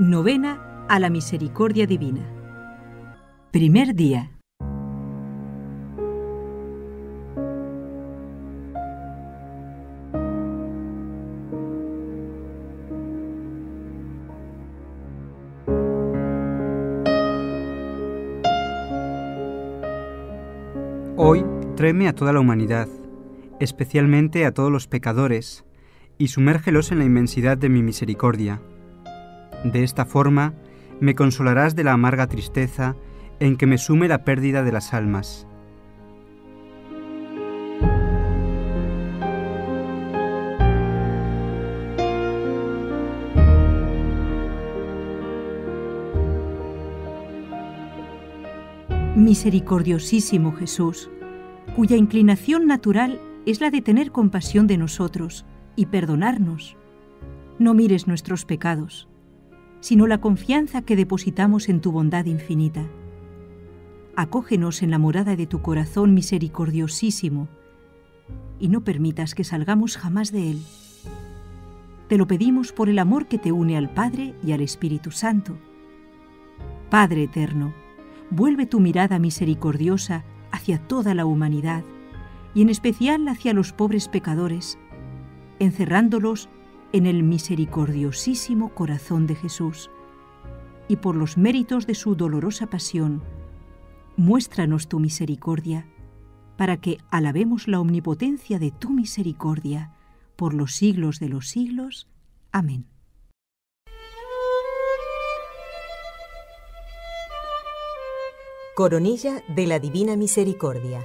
Novena a la Misericordia Divina. Primer día. Hoy tráeme a toda la humanidad, especialmente a todos los pecadores, y sumérgelos en la inmensidad de mi misericordia. De esta forma, me consolarás de la amarga tristeza en que me sume la pérdida de las almas. Misericordiosísimo Jesús, cuya inclinación natural es la de tener compasión de nosotros y perdonarnos. No mires nuestros pecados, sino la confianza que depositamos en tu bondad infinita. Acógenos en la morada de tu corazón misericordiosísimo y no permitas que salgamos jamás de él. Te lo pedimos por el amor que te une al Padre y al Espíritu Santo. Padre eterno, vuelve tu mirada misericordiosa hacia toda la humanidad y en especial hacia los pobres pecadores, encerrándolos en el misericordiosísimo corazón de Jesús. Y por los méritos de su dolorosa pasión, muéstranos tu misericordia, para que alabemos la omnipotencia de tu misericordia por los siglos de los siglos. Amén. Coronilla de la Divina Misericordia.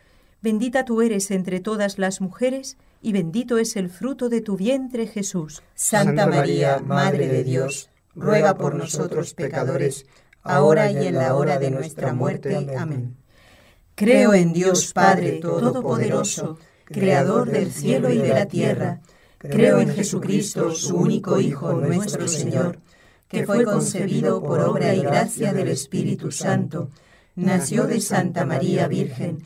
Bendita tú eres entre todas las mujeres, y bendito es el fruto de tu vientre, Jesús. Santa María, Madre de Dios, ruega por nosotros pecadores, ahora y en la hora de nuestra muerte. Amén. Creo en Dios Padre Todopoderoso, Creador del cielo y de la tierra. Creo en Jesucristo, su único Hijo, nuestro Señor, que fue concebido por obra y gracia del Espíritu Santo, nació de Santa María Virgen,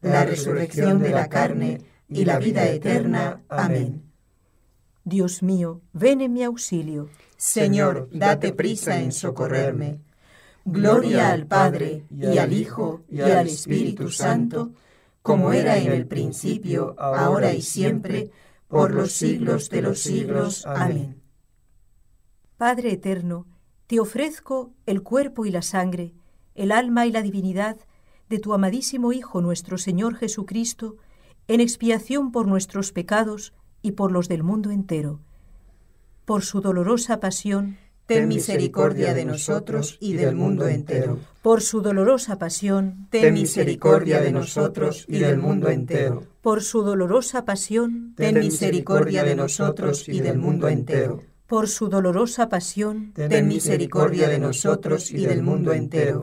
la resurrección de la carne y la vida eterna. Amén. Dios mío, ven en mi auxilio. Señor, date prisa en socorrerme. Gloria al Padre, y al Hijo, y al Espíritu Santo, como era en el principio, ahora y siempre, por los siglos de los siglos. Amén. Padre eterno, te ofrezco el cuerpo y la sangre, el alma y la divinidad, de tu amadísimo Hijo nuestro Señor Jesucristo, en expiación por nuestros pecados y por los del mundo entero. Por su dolorosa pasión, ten misericordia de nosotros y del mundo entero. Por su dolorosa pasión, ten misericordia de nosotros y del mundo entero. Por su dolorosa pasión, ten misericordia de nosotros y del mundo entero. Por su dolorosa pasión, ten misericordia de nosotros y del mundo entero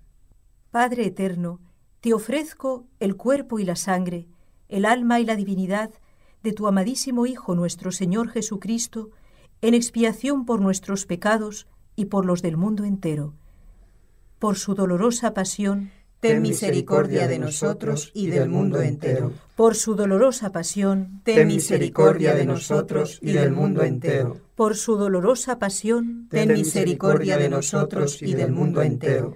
Padre eterno, te ofrezco el cuerpo y la sangre, el alma y la divinidad de tu amadísimo Hijo nuestro Señor Jesucristo, en expiación por nuestros pecados y por los del mundo entero. Por su dolorosa pasión, ten misericordia de nosotros y del mundo entero. Por su dolorosa pasión, ten misericordia de nosotros y del mundo entero. Por su dolorosa pasión, ten misericordia de nosotros y del mundo entero.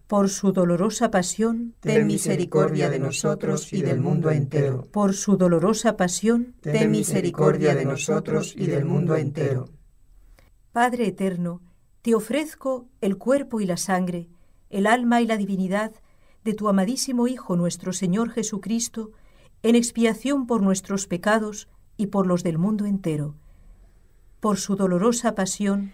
Por su dolorosa pasión, ten misericordia de nosotros y del mundo entero. Por su dolorosa pasión, ten misericordia de nosotros y del mundo entero. Padre eterno, te ofrezco el cuerpo y la sangre, el alma y la divinidad de tu amadísimo Hijo nuestro Señor Jesucristo, en expiación por nuestros pecados y por los del mundo entero. Por su dolorosa pasión,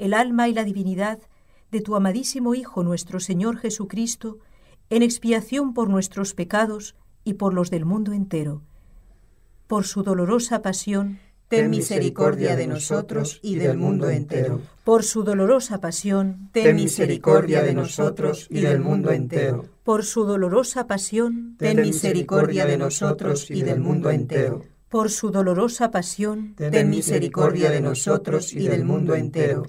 el alma y la divinidad de tu amadísimo Hijo nuestro Señor Jesucristo, en expiación por nuestros pecados y por los del mundo entero. Por su dolorosa pasión, ten misericordia de nosotros y del mundo entero. Por su dolorosa pasión, ten misericordia de nosotros y del mundo entero. Por su dolorosa pasión, ten misericordia de nosotros y del mundo entero por su dolorosa pasión, ten misericordia de nosotros y del mundo entero.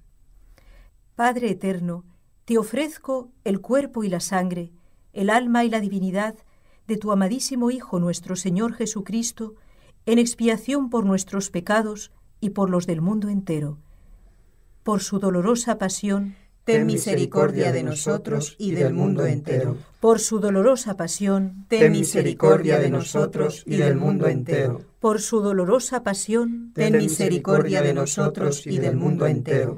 Padre eterno, te ofrezco el cuerpo y la sangre, el alma y la divinidad de tu amadísimo Hijo nuestro Señor Jesucristo, en expiación por nuestros pecados y por los del mundo entero. Por su dolorosa pasión, ten misericordia de nosotros y del mundo entero. Por su dolorosa pasión, ten misericordia de nosotros y del mundo entero. Por su dolorosa pasión, ten misericordia de nosotros y del mundo entero.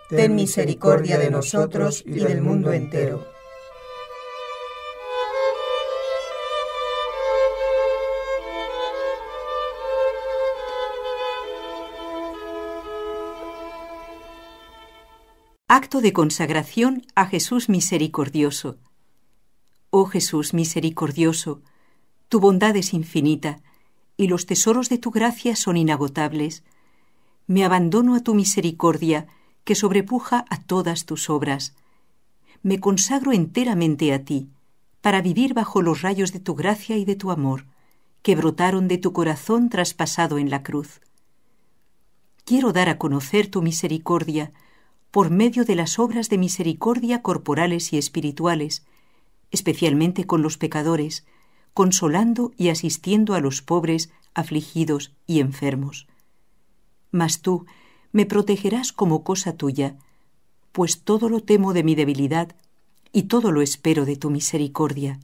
ten misericordia de nosotros y del mundo entero. Acto de consagración a Jesús misericordioso. Oh Jesús misericordioso, tu bondad es infinita y los tesoros de tu gracia son inagotables. Me abandono a tu misericordia que sobrepuja a todas tus obras. Me consagro enteramente a ti, para vivir bajo los rayos de tu gracia y de tu amor, que brotaron de tu corazón traspasado en la cruz. Quiero dar a conocer tu misericordia por medio de las obras de misericordia corporales y espirituales, especialmente con los pecadores, consolando y asistiendo a los pobres, afligidos y enfermos. Mas tú me protegerás como cosa tuya, pues todo lo temo de mi debilidad y todo lo espero de tu misericordia.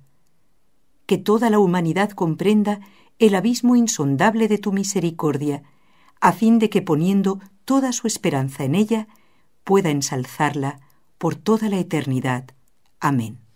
Que toda la humanidad comprenda el abismo insondable de tu misericordia, a fin de que poniendo toda su esperanza en ella, pueda ensalzarla por toda la eternidad. Amén.